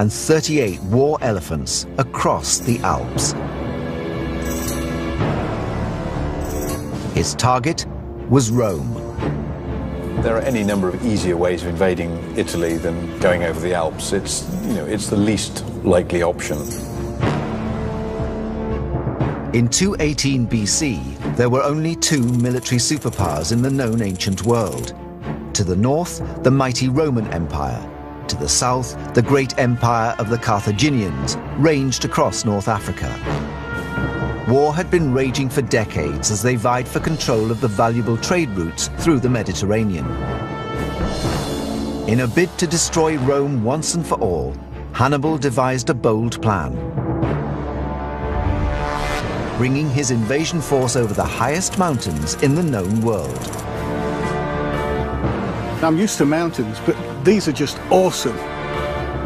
and 38 war elephants across the Alps. His target was Rome. There are any number of easier ways of invading Italy than going over the Alps. It's, you know, it's the least likely option. In 218 BC, there were only two military superpowers in the known ancient world. To the north, the mighty Roman Empire. To the south, the great empire of the Carthaginians ranged across North Africa. War had been raging for decades as they vied for control of the valuable trade routes through the Mediterranean. In a bid to destroy Rome once and for all, Hannibal devised a bold plan bringing his invasion force over the highest mountains in the known world. I'm used to mountains, but these are just awesome.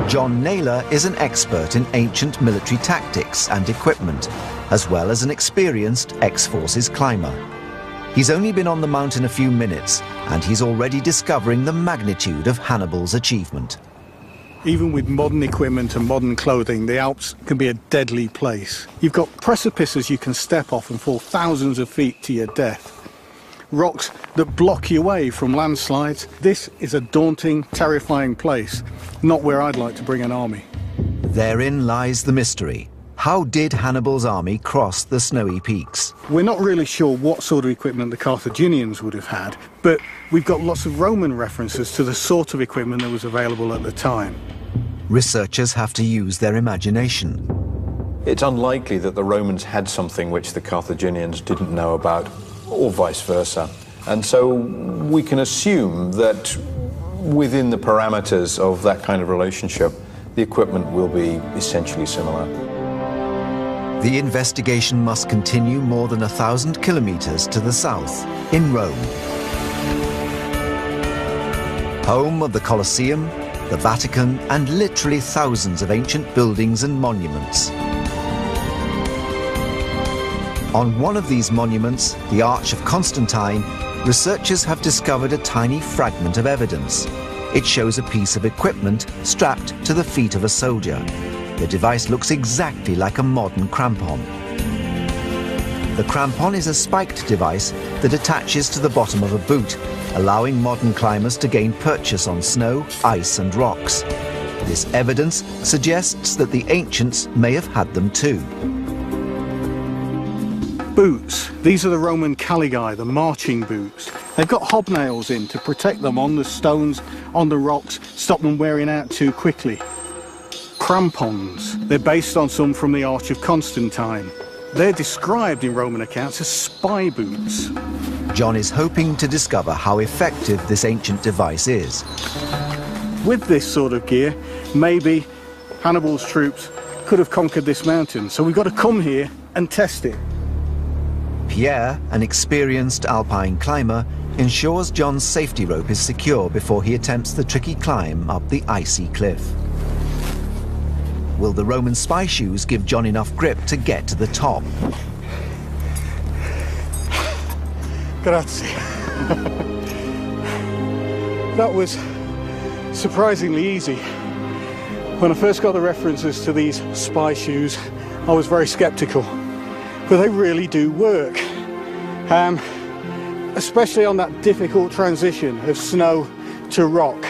John Naylor is an expert in ancient military tactics and equipment, as well as an experienced X-Forces climber. He's only been on the mountain a few minutes, and he's already discovering the magnitude of Hannibal's achievement. Even with modern equipment and modern clothing, the Alps can be a deadly place. You've got precipices you can step off and fall thousands of feet to your death. Rocks that block your way from landslides. This is a daunting, terrifying place, not where I'd like to bring an army. Therein lies the mystery. How did Hannibal's army cross the snowy peaks? We're not really sure what sort of equipment the Carthaginians would have had, but we've got lots of Roman references to the sort of equipment that was available at the time. Researchers have to use their imagination. It's unlikely that the Romans had something which the Carthaginians didn't know about, or vice versa. And so we can assume that within the parameters of that kind of relationship, the equipment will be essentially similar. The investigation must continue more than a thousand kilometers to the south, in Rome. Home of the Colosseum, the Vatican, and literally thousands of ancient buildings and monuments. On one of these monuments, the Arch of Constantine, researchers have discovered a tiny fragment of evidence. It shows a piece of equipment strapped to the feet of a soldier. The device looks exactly like a modern crampon. The crampon is a spiked device that attaches to the bottom of a boot, allowing modern climbers to gain purchase on snow, ice and rocks. This evidence suggests that the ancients may have had them too. Boots. These are the Roman caligae, the marching boots. They've got hobnails in to protect them on the stones, on the rocks, stop them wearing out too quickly crampons. They're based on some from the Arch of Constantine. They're described in Roman accounts as spy boots. John is hoping to discover how effective this ancient device is. With this sort of gear, maybe Hannibal's troops could have conquered this mountain. So we've got to come here and test it. Pierre, an experienced alpine climber, ensures John's safety rope is secure before he attempts the tricky climb up the icy cliff. Will the Roman spy shoes give John enough grip to get to the top? Grazie. that was surprisingly easy. When I first got the references to these spy shoes, I was very skeptical, but they really do work. Um, especially on that difficult transition of snow to rock.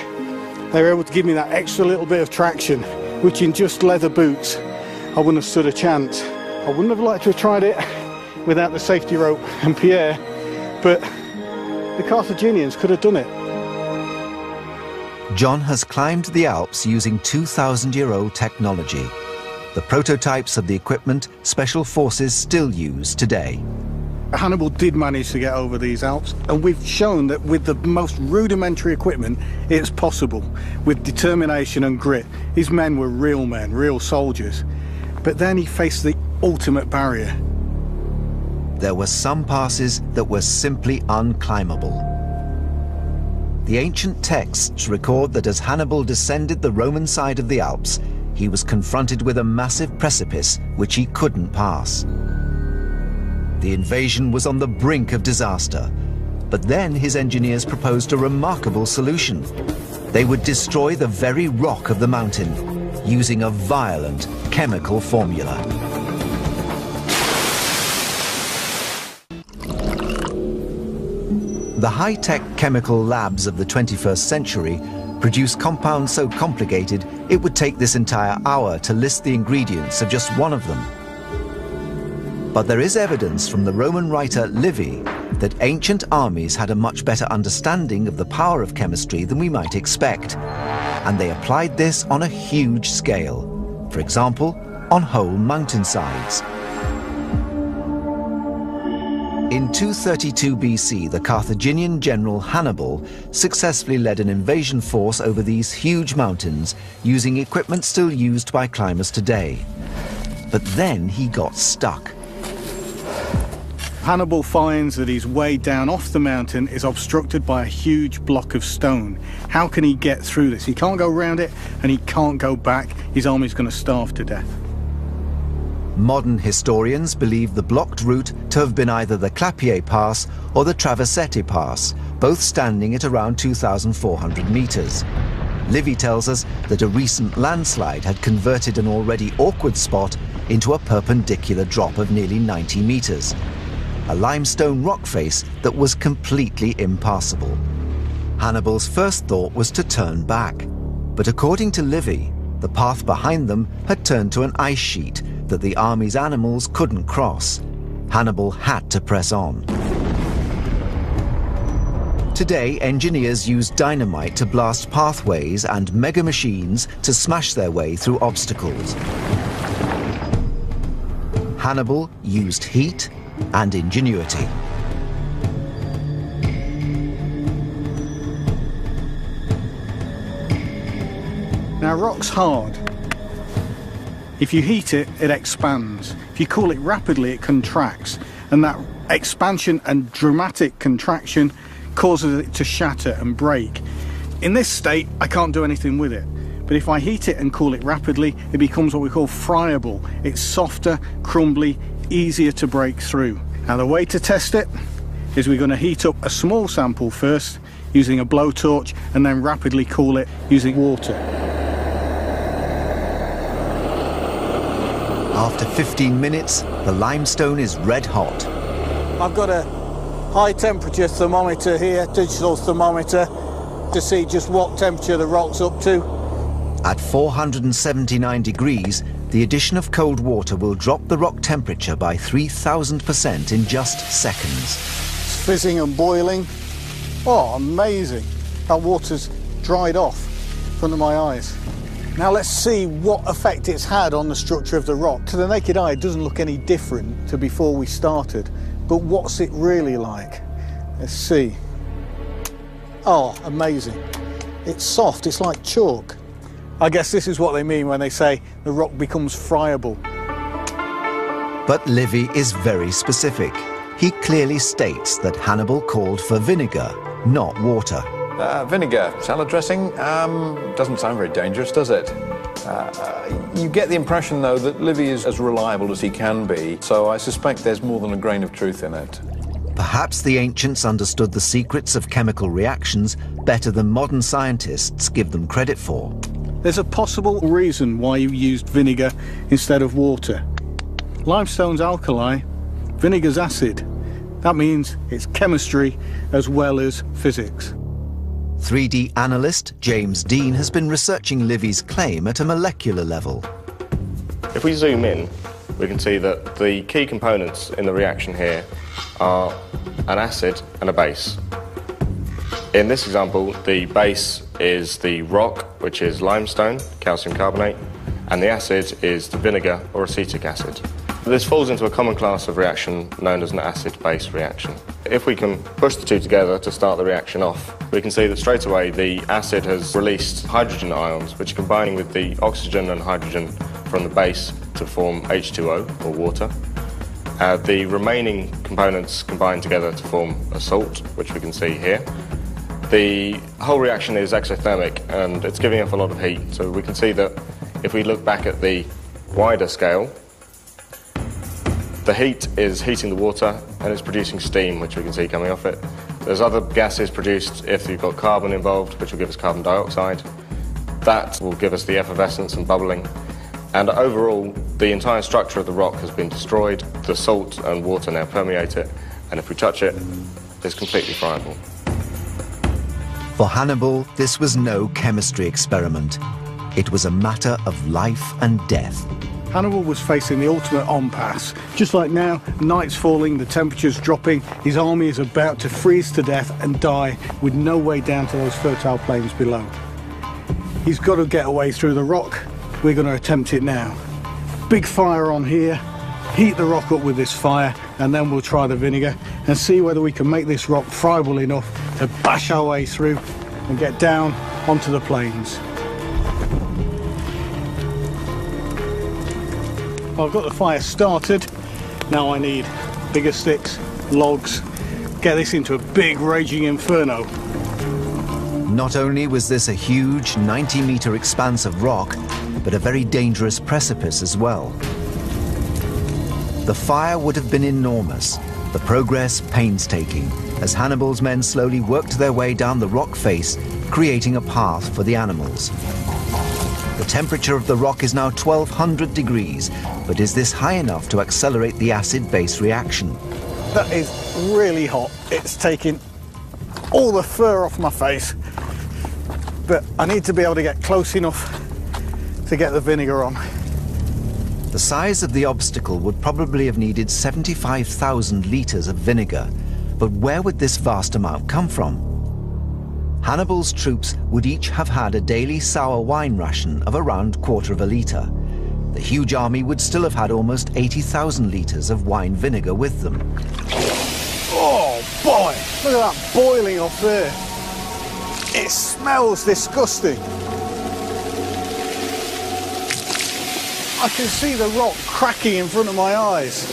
They were able to give me that extra little bit of traction which in just leather boots, I wouldn't have stood a chance. I wouldn't have liked to have tried it without the safety rope and Pierre, but the Carthaginians could have done it. John has climbed the Alps using 2,000-year-old technology. The prototypes of the equipment special forces still use today. Hannibal did manage to get over these Alps, and we've shown that with the most rudimentary equipment, it's possible. With determination and grit, his men were real men, real soldiers. But then he faced the ultimate barrier. There were some passes that were simply unclimbable. The ancient texts record that as Hannibal descended the Roman side of the Alps, he was confronted with a massive precipice which he couldn't pass. The invasion was on the brink of disaster. But then his engineers proposed a remarkable solution. They would destroy the very rock of the mountain. using a violent chemical formula. The high-tech chemical labs of the 21st century produce compounds so complicated it would take this entire hour to list the ingredients of just one of them. But there is evidence from the Roman writer Livy that ancient armies had a much better understanding of the power of chemistry than we might expect, and they applied this on a huge scale, for example, on whole mountainsides. In 232 BC, the Carthaginian general Hannibal successfully led an invasion force over these huge mountains using equipment still used by climbers today. But then he got stuck. Hannibal finds that his way down off the mountain is obstructed by a huge block of stone. How can he get through this? He can't go around it and he can't go back. His army's going to starve to death. Modern historians believe the blocked route to have been either the Clapier Pass or the Traversette Pass, both standing at around 2,400 meters. Livy tells us that a recent landslide had converted an already awkward spot into a perpendicular drop of nearly 90 meters, a limestone rock face that was completely impassable. Hannibal's first thought was to turn back, but according to Livy, the path behind them had turned to an ice sheet that the army's animals couldn't cross. Hannibal had to press on. Today, engineers use dynamite to blast pathways and mega machines to smash their way through obstacles. Hannibal used heat and ingenuity. Now, rock's hard. If you heat it, it expands. If you cool it rapidly, it contracts. And that expansion and dramatic contraction causes it to shatter and break. In this state, I can't do anything with it. But if I heat it and cool it rapidly, it becomes what we call friable. It's softer, crumbly, easier to break through. Now the way to test it is we're going to heat up a small sample first using a blowtorch and then rapidly cool it using water. After 15 minutes, the limestone is red hot. I've got a high temperature thermometer here, digital thermometer, to see just what temperature the rock's up to. At 479 degrees, the addition of cold water will drop the rock temperature by 3,000% in just seconds. It's fizzing and boiling. Oh, amazing. That water's dried off in front of my eyes. Now let's see what effect it's had on the structure of the rock. To the naked eye, it doesn't look any different to before we started. But what's it really like? Let's see. Oh, amazing. It's soft, it's like chalk. I guess this is what they mean when they say the rock becomes friable. But Livy is very specific. He clearly states that Hannibal called for vinegar, not water. Uh, vinegar, salad dressing, um, doesn't sound very dangerous, does it? Uh, uh, you get the impression, though, that Livy is as reliable as he can be, so I suspect there's more than a grain of truth in it. Perhaps the ancients understood the secrets of chemical reactions better than modern scientists give them credit for. There's a possible reason why you used vinegar instead of water. Limestone's alkali, vinegar's acid. That means it's chemistry as well as physics. 3D analyst James Dean has been researching Livy's claim at a molecular level. If we zoom in, we can see that the key components in the reaction here are an acid and a base. In this example, the base is the rock, which is limestone, calcium carbonate, and the acid is the vinegar or acetic acid. This falls into a common class of reaction known as an acid-base reaction. If we can push the two together to start the reaction off, we can see that straight away the acid has released hydrogen ions, which are combining with the oxygen and hydrogen from the base to form H2O, or water. Uh, the remaining components combine together to form a salt, which we can see here. The whole reaction is exothermic and it's giving off a lot of heat. So we can see that if we look back at the wider scale, the heat is heating the water and it's producing steam, which we can see coming off it. There's other gases produced if you've got carbon involved, which will give us carbon dioxide. That will give us the effervescence and bubbling. And overall, the entire structure of the rock has been destroyed. The salt and water now permeate it, and if we touch it, it's completely friable. For Hannibal, this was no chemistry experiment. It was a matter of life and death. Hannibal was facing the ultimate impasse. Just like now, night's falling, the temperature's dropping, his army is about to freeze to death and die with no way down to those fertile plains below. He's got to get away through the rock. We're going to attempt it now. Big fire on here, heat the rock up with this fire, and then we'll try the vinegar and see whether we can make this rock friable enough to bash our way through and get down onto the plains. I've got the fire started. Now I need bigger sticks, logs, get this into a big raging inferno. Not only was this a huge 90 meter expanse of rock, but a very dangerous precipice as well. The fire would have been enormous, the progress painstaking, as Hannibal's men slowly worked their way down the rock face, creating a path for the animals. The temperature of the rock is now 1200 degrees, but is this high enough to accelerate the acid-base reaction? That is really hot. It's taking all the fur off my face. But I need to be able to get close enough to get the vinegar on. The size of the obstacle would probably have needed 75,000 litres of vinegar, but where would this vast amount come from? Hannibal's troops would each have had a daily sour wine ration of around quarter of a litre. The huge army would still have had almost 80,000 litres of wine vinegar with them. Oh boy, look at that boiling up there. It smells disgusting. I can see the rock cracking in front of my eyes.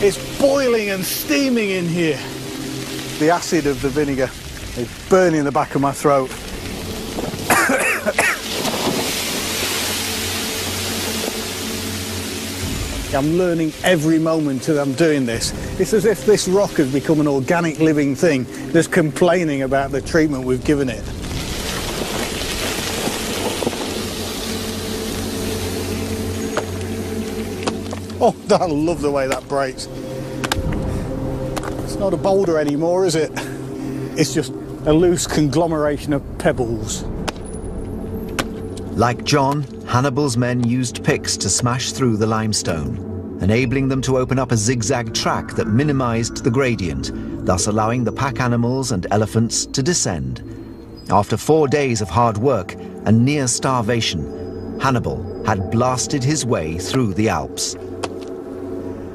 It's boiling and steaming in here. The acid of the vinegar it's burning the back of my throat. I'm learning every moment that I'm doing this. It's as if this rock has become an organic living thing that's complaining about the treatment we've given it. Oh, I love the way that breaks. It's not a boulder anymore, is it? It's just a loose conglomeration of pebbles. Like John, Hannibal's men used picks to smash through the limestone, enabling them to open up a zigzag track that minimized the gradient, thus allowing the pack animals and elephants to descend. After four days of hard work and near starvation, Hannibal had blasted his way through the Alps.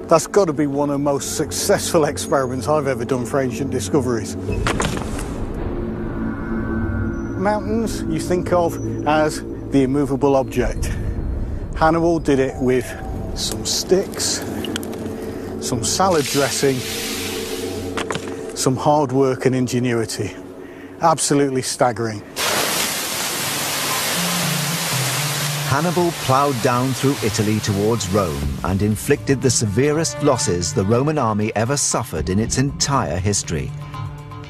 That's got to be one of the most successful experiments I've ever done for ancient discoveries mountains you think of as the immovable object. Hannibal did it with some sticks, some salad dressing, some hard work and ingenuity. Absolutely staggering. Hannibal ploughed down through Italy towards Rome and inflicted the severest losses the Roman army ever suffered in its entire history.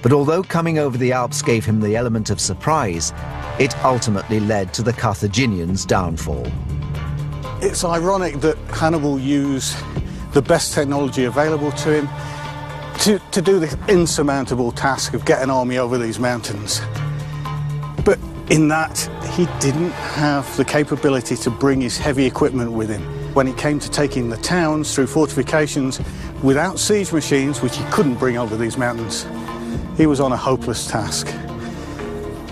But although coming over the Alps gave him the element of surprise, it ultimately led to the Carthaginians' downfall. It's ironic that Hannibal used the best technology available to him to, to do this insurmountable task of getting an army over these mountains. But in that, he didn't have the capability to bring his heavy equipment with him. When it came to taking the towns through fortifications without siege machines, which he couldn't bring over these mountains, he was on a hopeless task.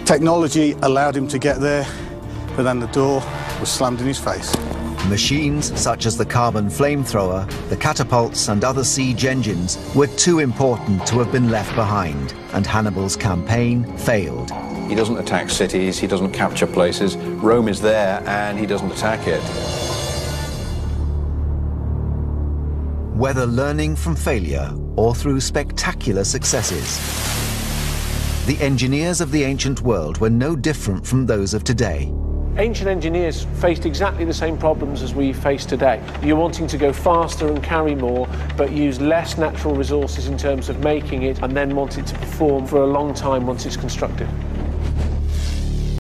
Technology allowed him to get there, but then the door was slammed in his face. Machines such as the carbon flamethrower, the catapults and other siege engines were too important to have been left behind, and Hannibal's campaign failed. He doesn't attack cities, he doesn't capture places. Rome is there and he doesn't attack it. Whether learning from failure or through spectacular successes, the engineers of the ancient world were no different from those of today. Ancient engineers faced exactly the same problems as we face today. You're wanting to go faster and carry more, but use less natural resources in terms of making it, and then want it to perform for a long time once it's constructed.